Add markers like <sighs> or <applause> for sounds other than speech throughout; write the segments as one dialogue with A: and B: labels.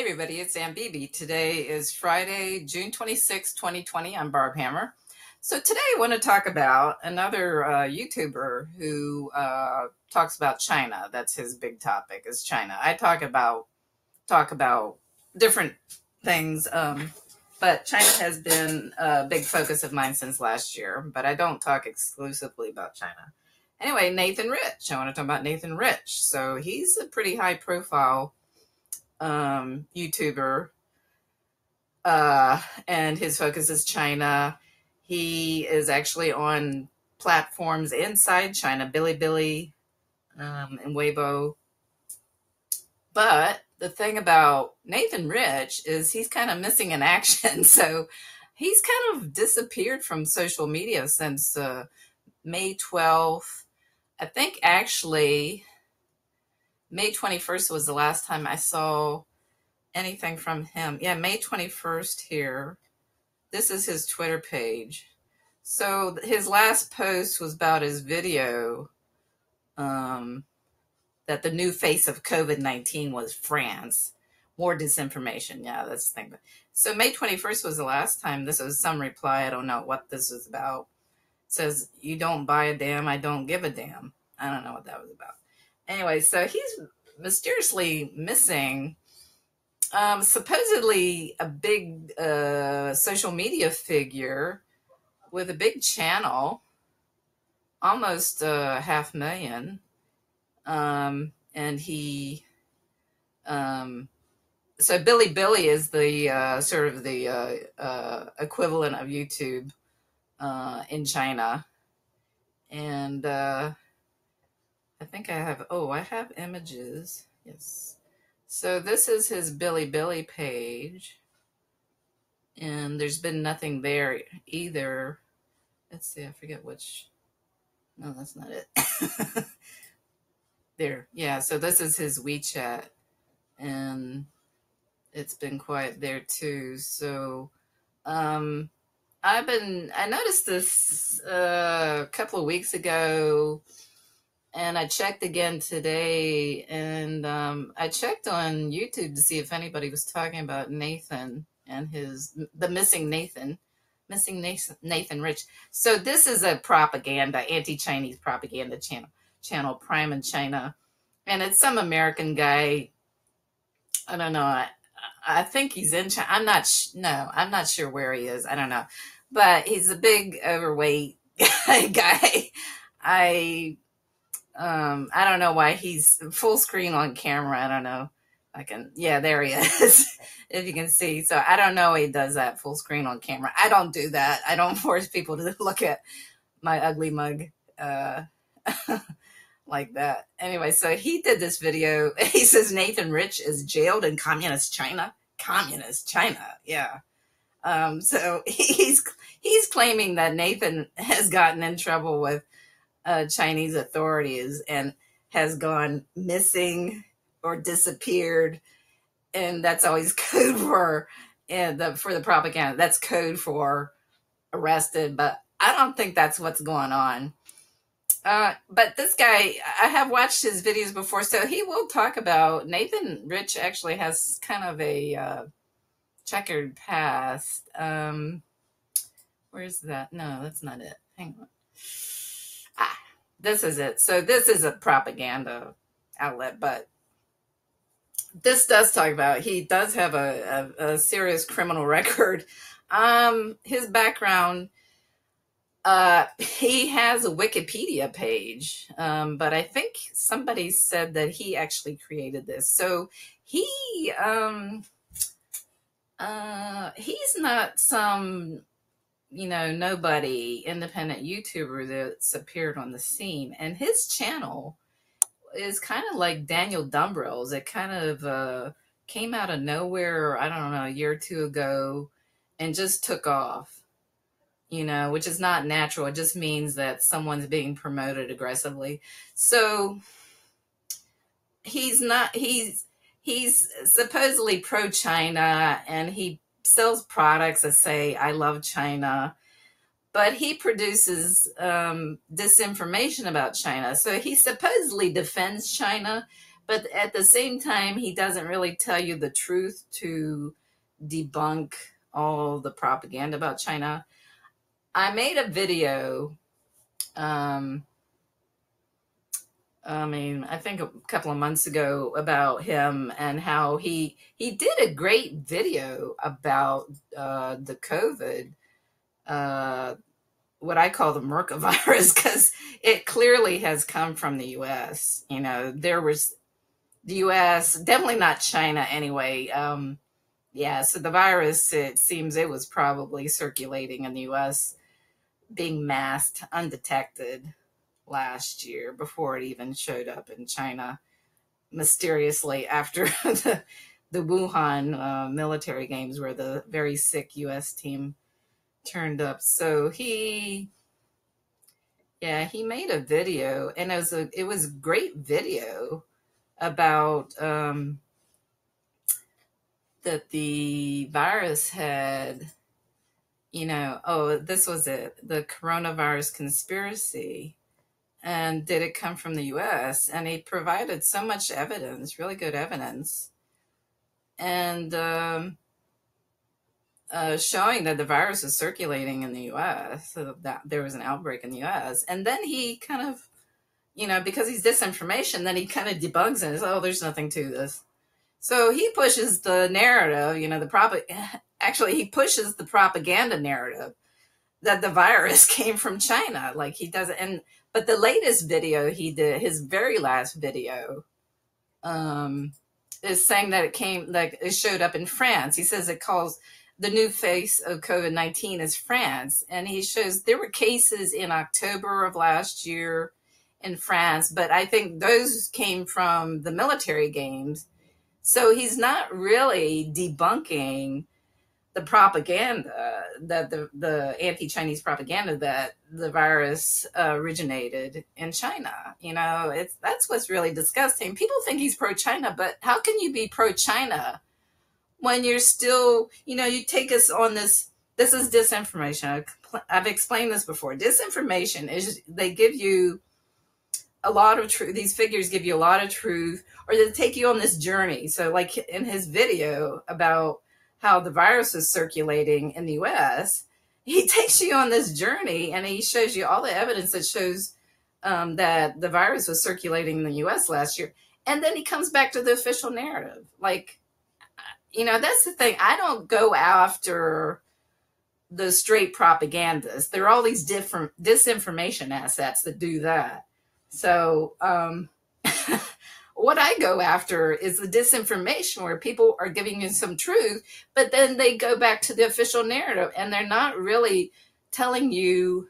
A: Everybody, it's Aunt BB. Today is Friday, June 26, 2020. I'm Barb Hammer. So today I want to talk about another uh, YouTuber who uh, talks about China. That's his big topic is China. I talk about talk about different things, um, but China has been a big focus of mine since last year. But I don't talk exclusively about China. Anyway, Nathan Rich. I want to talk about Nathan Rich. So he's a pretty high profile um, YouTuber, uh, and his focus is China. He is actually on platforms inside China, Bilibili um, and Weibo. But the thing about Nathan Rich is he's kind of missing in action. <laughs> So he's kind of disappeared from social media since uh, May 12th. I think actually May 21st was the last time I saw anything from him. Yeah, May 21st here. This is his Twitter page. So his last post was about his video um, that the new face of COVID 19 was France. More disinformation. Yeah, that's the thing. So May 21st was the last time. This was some reply. I don't know what this is about. It says, You don't buy a damn, I don't give a damn. I don't know what that was about anyway, so he's mysteriously missing. Um, supposedly a big uh, social media figure with a big channel, almost uh, half million. Um, and he, um, so Billy is the uh, sort of the uh, uh, equivalent of YouTube uh, in China. And I think I have, oh, I have images. Yes. So this is his Bilibili page. And there's been nothing there either. Let's see, I forget which. No, that's not it. <laughs> there. Yeah, so this is his WeChat. And it's been quiet there too. So um I've been I noticed this uh, a couple of weeks ago and I checked again today, and um, I checked on YouTube to see if anybody was talking about Nathan and his the missing Nathan, missing Nathan, Nathan Rich. So this is a propaganda, anti-Chinese propaganda channel, channel Prime in China, and it's some American guy. I don't know. I, I think he's in China. I'm not. No, I'm not sure where he is. I don't know, but he's a big overweight <laughs> guy. I um, I don't know why he's full screen on camera. I don't know. I can, yeah, there he <laughs> is. if you can see. So I don't know he does that full screen on camera. I don't do that. I don't <laughs> force people to <laughs> look at my ugly mug uh, like that. Anyway, so he did this video. He says Nathan Rich is jailed in communist China. Communist China, yeah. Um, so he's he's claiming that Nathan has gotten in trouble with uh, Chinese authorities and has gone missing or disappeared, and that's always <laughs> code for and the for the propaganda. That's code for arrested, but I don't think that's what's going on. Uh, but this guy, I have watched his videos before, so he will talk about Nathan Rich. Actually, has kind of a uh, checkered past. Um, where's that? No, that's not it. Hang on this is it. So this is a propaganda outlet, but this does talk about he does have a, a, a serious criminal <laughs> record. Um, his background, uh, he has a Wikipedia page, um, but I think somebody said that he actually created this. So he, um, uh, he's not some you know, nobody independent YouTuber that's appeared on the scene. And his channel is kind of like Daniel Dumbrill's. It kind of uh, came out of nowhere, I don't know, a year or two ago and just took off, you know, which is not natural. It just means that someone's being promoted aggressively. So he's not, he's, he's supposedly pro China and he sells products that say "I love China," but he produces um, disinformation about China. So he supposedly defends China, but at the same time, he doesn't really tell you the truth to debunk all the propaganda about China. I made a video. Um, I mean, I think a couple of months ago about him and how he he did a great video about uh, the COVID, uh, what I call the Merca <laughs> virus, because it clearly has come from the U.S. You know, there was the U.S. definitely not China anyway. Um, yeah, so the virus it seems it was probably circulating in the U.S. being masked undetected last year before it even showed up in China mysteriously after <laughs> the, the Wuhan uh, military games where the very sick US team turned up. So he yeah, he made a video and it was a it was great video about um that the virus had you know, oh, this was it, the coronavirus conspiracy and did it come from the US? And he provided so much evidence, really good evidence, and um, uh, showing that the virus is circulating in the US, so that there was an outbreak in the US. And then he kind of, you know, because he's disinformation, then he kind of debunks it. Oh, there's nothing to this. So he pushes the narrative, you know, the prop. <laughs> Actually, he pushes the propaganda narrative that the virus <laughs> came from China. Like he doesn't, and but the latest video he did, his very last video, um, is saying that it came like it showed up in France. He says it calls the new face of COVID nineteen is France, and he shows there were cases in October of last year in France, but I think those came from the military games. So he's not really debunking the propaganda that the, the anti-chinese propaganda that the virus uh, originated in china. You know it's that's what's really disgusting. People think he's pro-china but how can you be pro-china when you're still you know you take us on this this is disinformation. I've explained this before. Disinformation is they give you a lot of truth these figures give you a lot of truth or they take you on this journey. So like in his video about how the virus is circulating in the US, he <laughs> takes you on this journey and he shows you all the evidence that shows um, that the virus was circulating in the US last year. And then he comes back to the official narrative. Like, you know, that's the thing. I don't go after the straight propagandists. There are all these different disinformation assets that do that. So, um, <laughs> what I go after is the disinformation where people are giving you some truth, but then they go back to the official narrative and they're not really telling you,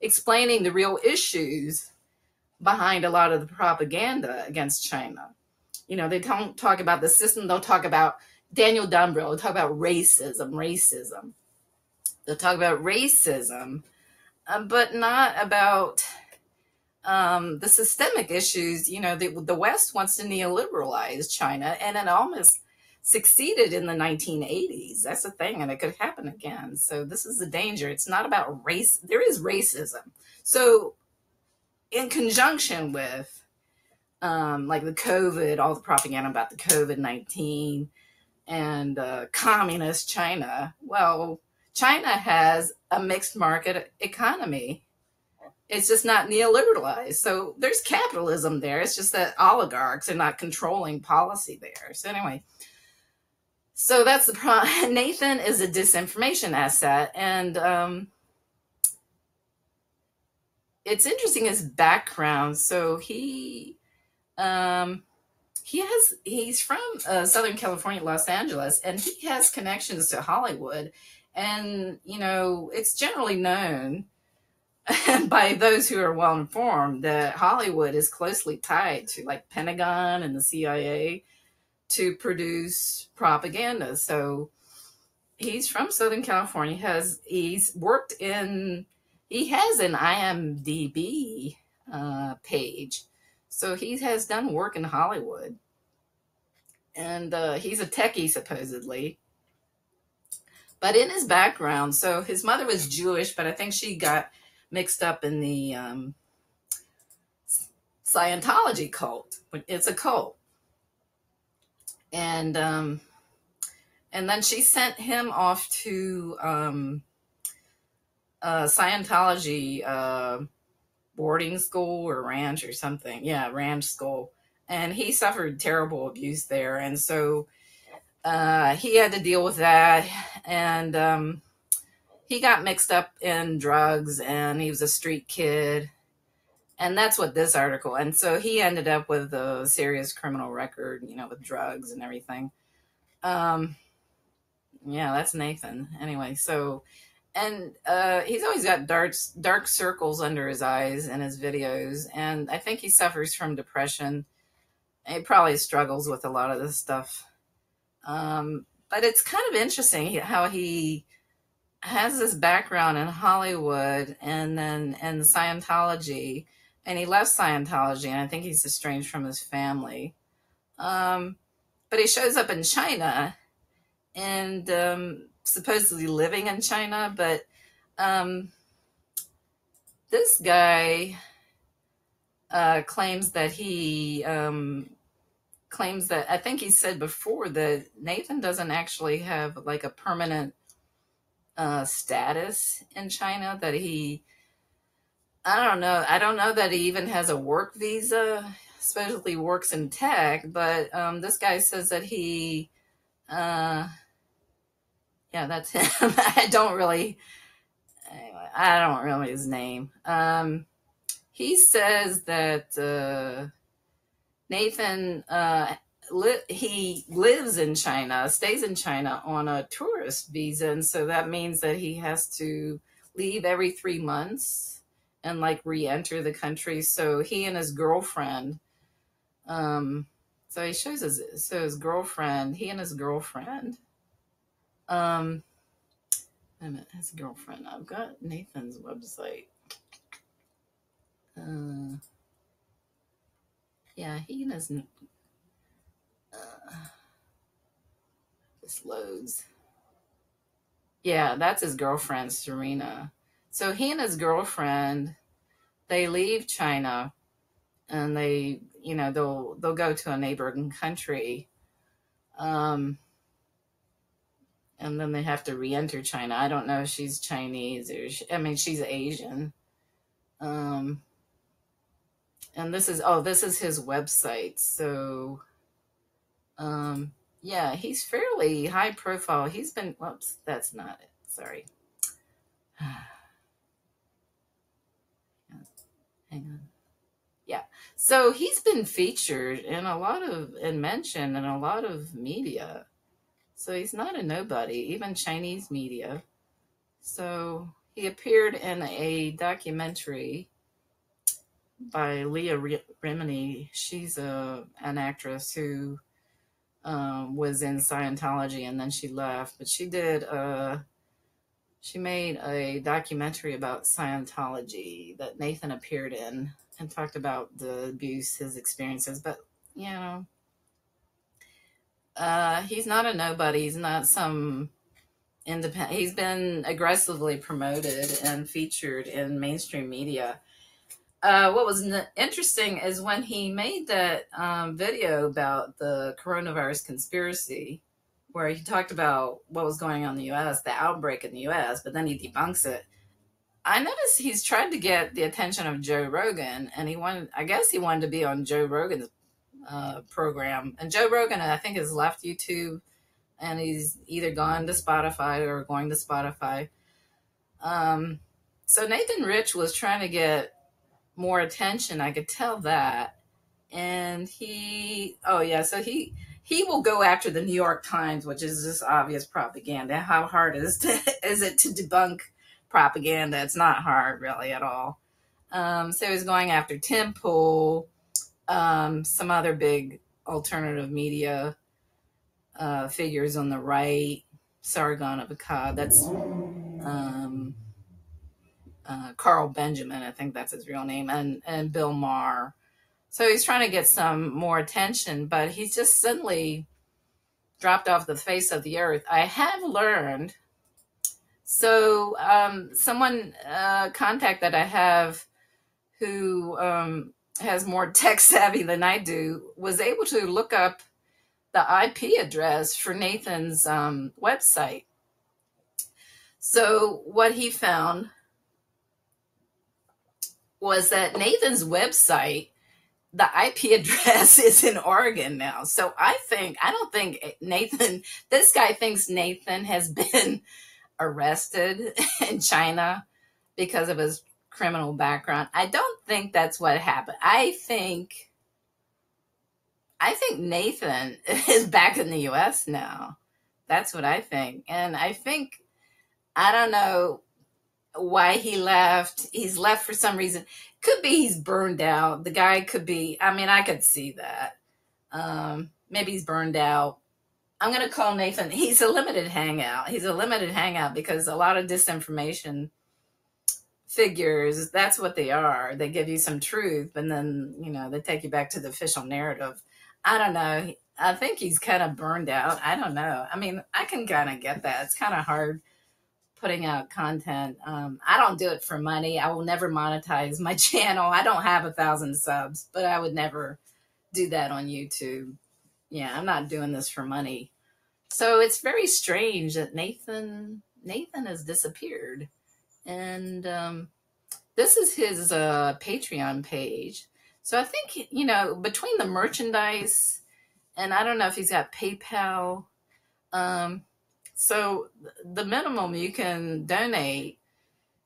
A: explaining the real issues behind a lot of the propaganda against China. You know, they don't talk about the system, they'll talk about Daniel Dumbrill, they'll talk about racism, racism. They'll talk about racism, um, but not about um, the systemic issues, you know, the, the West wants to neoliberalize China, and it almost succeeded in the 1980s. That's a thing, and it could happen again. So this is the danger. It's not about race. There is racism. So, in conjunction with um, like the COVID, all the propaganda about the COVID 19 and uh, communist China, well, China has a mixed market economy it's just not neoliberalized. So there's capitalism there. It's just that oligarchs are not controlling policy there. So anyway, so that's the problem. <laughs> Nathan is a disinformation asset, and um, it's interesting his background. So he um, he has he's from uh, Southern California, Los Angeles, and he has connections to Hollywood, and you know it's generally known <laughs> by those who are well informed that Hollywood is closely tied to like Pentagon and the CIA to produce propaganda. So he's from Southern California, has he's worked in he has an IMDb uh, page. So he has done work in Hollywood. And uh, he's a techie supposedly. But in his background, so his mother was Jewish, but I think she got mixed up in the um, Scientology cult. It's a cult. And um, and then she sent him off to um, uh, Scientology uh, boarding school or ranch or something. Yeah, ranch school. And he suffered terrible abuse there. And so uh, he had to deal with that. And um, he got mixed up in drugs and he was a street kid. And that's what this article. And so he ended up with a serious criminal record, you know, with drugs and everything. Um, yeah, that's Nathan. Anyway, so and uh, he's always got dark dark circles under his eyes in his videos, and I think he suffers from depression. He probably struggles with a lot of this stuff, um, but it's kind of interesting how he has this background in Hollywood and then in Scientology, and he left Scientology, and I think he's estranged from his family. Um, but he shows up in China, and um, supposedly living in China, but um, this guy uh, claims that he um, claims that I think he said before that Nathan doesn't actually have like a permanent uh, status in China. That he, I don't know, I don't know that he even has a work visa. Supposedly works in tech, but um, this guy says that he. Uh, yeah, that's <laughs> him. I don't really, anyway, I don't remember his name. Um, he says that uh, Nathan, uh, li- he lives in China, stays in China on a tourist visa, and so that means that he has to leave every three months and like re-enter the country. So he and his girlfriend, um, so he shows his so his girlfriend, he and his girlfriend um, his girlfriend. I've got Nathan's website. Uh, yeah, he doesn't. Uh, this loads. Yeah, that's his girlfriend, Serena. So he and his girlfriend, they leave China, and they, you know, they'll they'll go to a neighboring country. Um, and then they have to re-enter China. I don't know if she's Chinese or she, I mean she's Asian. Um, and this is oh this is his website. So, um, yeah, he's fairly high profile. He's been whoops, that's not it. Sorry. <sighs> Hang on. Yeah. So he's been featured in a lot of and mentioned in a lot of media. So he's not a nobody, even Chinese media. So he appeared in a documentary by Leah Remini. She's a an actress who um, was in Scientology and then she left, but she did a she made a documentary about Scientology that Nathan appeared in and talked about the abuse, his experiences. But you know, uh, he's not a nobody. He's not some independent. He's been aggressively promoted and featured in mainstream media. Uh, what was interesting is when he made that um, video about the coronavirus conspiracy, where he talked about what was going on in the U.S., the outbreak in the U.S., but then he debunks it. I noticed he's tried to get the attention of Joe Rogan, and he wanted, I guess he wanted to be on Joe Rogan's uh, program. And Joe Rogan, I think, has left YouTube and he's either gone to Spotify or going to Spotify. Um, so Nathan Rich was trying to get more attention. I could tell that. And he, oh yeah, so he he will go after the New York Times, which is just obvious propaganda. How hard is to, <laughs> is it to debunk propaganda? It's not hard really at all. Um, so he's going after Tim Pool, um, some other big alternative media uh, figures on the right. Sargon of Akkad, that's um, uh, Carl Benjamin, I think that's his real name, and, and Bill Maher. So he's trying to get some more attention, but he's just suddenly dropped off the face of the earth. I have learned. So um, someone uh, contact that I have who um, has more <laughs> tech savvy than I do, was able to look up the IP address for Nathan's um, website. So, what he found was that Nathan's website, the IP <laughs> address is in Oregon now. So, I think, I don't think Nathan, this guy thinks Nathan has <laughs> been arrested <laughs> in China because of his criminal background. I don't think that's what happened. I think I think Nathan is back in the US now. That's what I think. And I think I don't know why he left. He's left for some reason. Could be he's burned out. The guy could be I mean, I could see that. Um maybe he's burned out. I'm going to call Nathan. He's a limited hangout. He's a limited hangout because a lot of disinformation figures that's what they are they give you some truth and then you know they take you back to the official narrative i don't know i think he's kind of burned out i don't know i mean i can kind of get that it's kind of hard putting out content. Um, i don't do it for money. I will never monetize my <laughs> channel. I don't have a thousand subs but i would never do that on youtube. Yeah i'm not doing this for money. So it's very strange that nathan nathan has disappeared. And um, this is his uh, Patreon page. So I think you know between the merchandise and I don't know if he's got PayPal. Um, so the minimum you can donate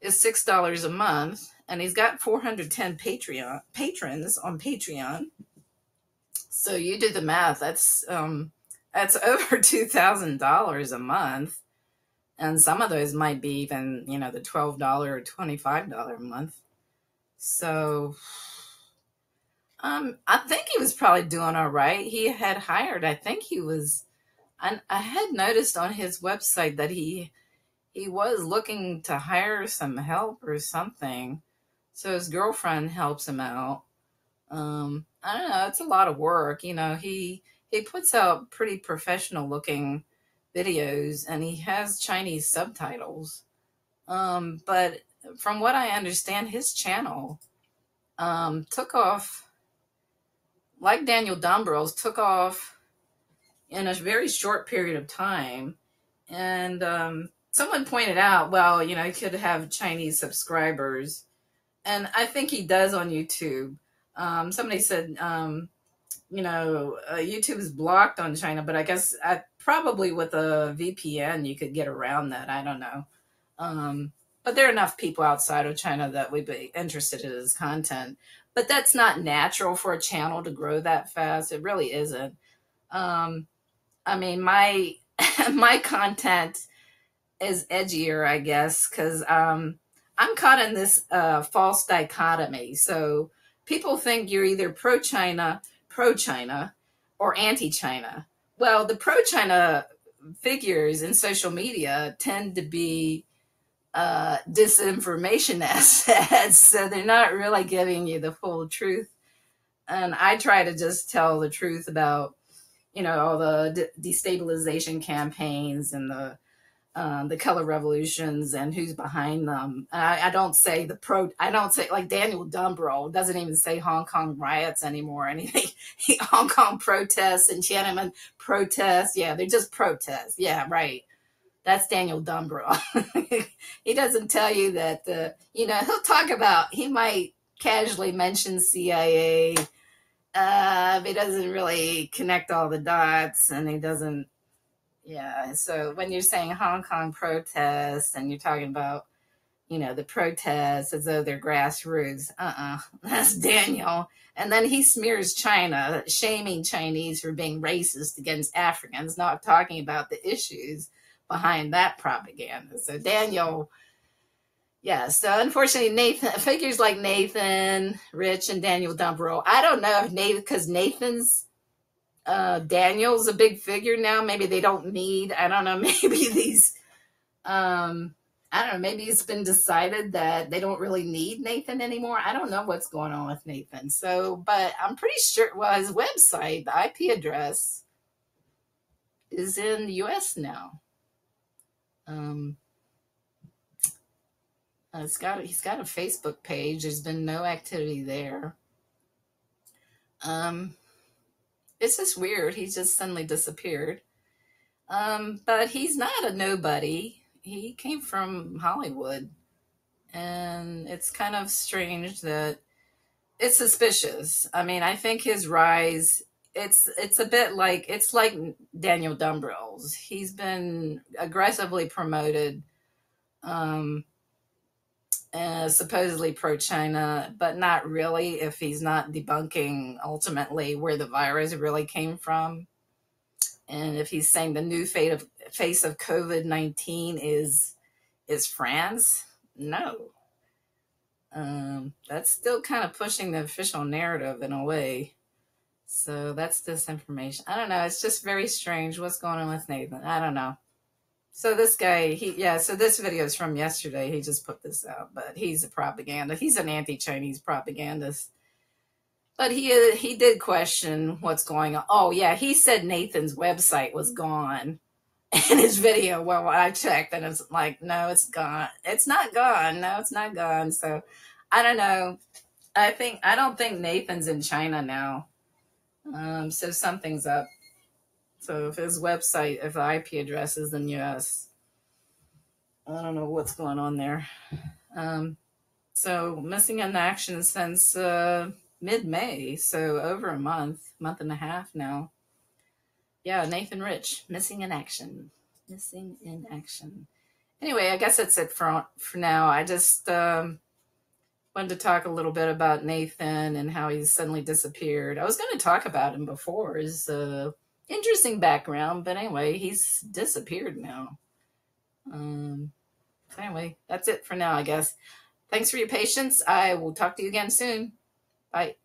A: is six dollars a month, and he's got 410 Patreon patrons on Patreon. So you do the math. That's um, that's <laughs> over two thousand dollars a month and some of those might be even you know the $12 or $25 a month so um i think he was probably doing all right he had hired i think he was I, I had noticed on his website that he he was looking to hire some help or something so his girlfriend helps him out um i don't know it's a lot of work you know he he puts out pretty professional looking videos and he has Chinese subtitles. Um, but from what I understand, his channel um, took off, like Daniel Dumbrill's, took off in a very short period of time. And um, someone pointed out, well, you know, he could have Chinese subscribers. And I think he does on YouTube. Um, somebody said, um, you know, uh, YouTube is blocked on China, but I guess I, probably with a VPN you could get around that. I don't know. Um, but there are enough people outside of China that would be interested in his content. But that's not natural for a channel to grow that fast. It really isn't. Um, I mean, my <laughs> my content is edgier, I guess, because um, I'm caught in this uh, false dichotomy. So people think you're either pro China, pro China, or anti China. Well, the pro China figures in social media tend to be uh, disinformation <laughs> assets, so they're not really giving you the full truth. And I try to just tell the truth about, you know, all the de- destabilization campaigns and the um, the color revolutions and who's behind them. I, I, don't say the pro. I don't say like Daniel Dumbrill doesn't even say Hong Kong riots anymore. Anything <laughs> Hong Kong protests and Tiananmen protests. Yeah, they're just protests. Yeah, right. That's Daniel Dumbrill. <laughs> he doesn't tell you that. Uh, you know, he'll talk about. He might casually mention CIA. Uh, he doesn't really connect all the dots, and he doesn't yeah. So when you're saying Hong Kong protests and you're talking about, you know, the protests as though they're grassroots, uh uh-uh, uh <laughs> that's Daniel. And then he smears China, shaming Chinese for being racist against Africans, not talking about the issues behind that propaganda. So Daniel, yeah. So unfortunately, Nathan <laughs> figures like Nathan, Rich, and Daniel Dumbrill. I don't know if Nathan, because Nathan's uh, Daniel's a big figure now. Maybe they don't need, I don't know, <laughs> maybe these, um, I don't know, maybe it's been decided that they don't really need Nathan anymore. I don't know what's going on with Nathan. So, but I'm pretty sure, well, his website, the IP address is in the US now. Um, uh, it's got, he's got a Facebook page. There's been no activity there. Um, it's just weird. He just suddenly disappeared. Um, but he's not a nobody. He came from Hollywood. And it's kind of strange that it's suspicious. I mean, I think his rise it's it's a bit like it's like Daniel Dumbrill's. He's been aggressively promoted um uh, supposedly pro China, but not really if he's not debunking ultimately where the virus really came from. And if he's saying the new fate of face of COVID nineteen is is France, no. Um, that's still kind of pushing the official narrative in a way. So that's disinformation. I don't know. It's just very strange. What's going on with Nathan? I don't know. So this guy, he yeah. So this video is from yesterday. He just put this out, but he's a propaganda. He's an anti-Chinese propagandist. But he he did question what's going on. Oh yeah, he said Nathan's website was gone <laughs> in his video. Well, I checked and it's like, no, it's gone. It's not gone. No, it's not gone. So I don't know. I think I don't think Nathan's in China now. Um, so something's up. So if his website, if the IP address is in US, I don't know what's going on there. Um, so missing in action since uh, mid-May, so over a month, month and a half now. Yeah, Nathan Rich, missing in action, missing in action. Anyway, I guess that's it for for now. I just um, wanted to talk a little bit about Nathan and how he suddenly disappeared. I was going to talk about him before. His uh, interesting background, but anyway, he's disappeared now. Um, so anyway, that's it for now, I guess. Thanks for your patience. I will talk to you again soon. Bye.